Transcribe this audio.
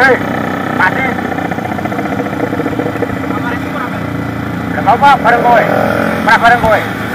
Hei, pati. Kamu mari sini, Pak. bareng apa? Barang kau. Mana?